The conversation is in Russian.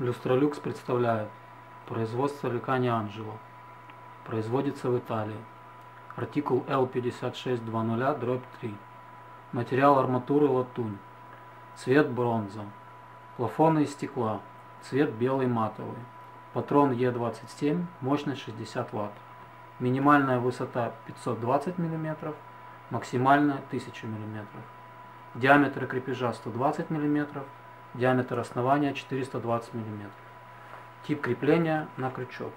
Люстролюкс представляет производство Лекани Анджело. Производится в Италии. Артикул L5620 дробь 3. Материал арматуры латунь. Цвет бронза. Плафоны из стекла. Цвет белый матовый. Патрон Е27, мощность 60 Вт. Минимальная высота 520 мм, максимальная 1000 мм. Диаметр крепежа 120 мм, диаметр основания 420 мм. Тип крепления на крючок.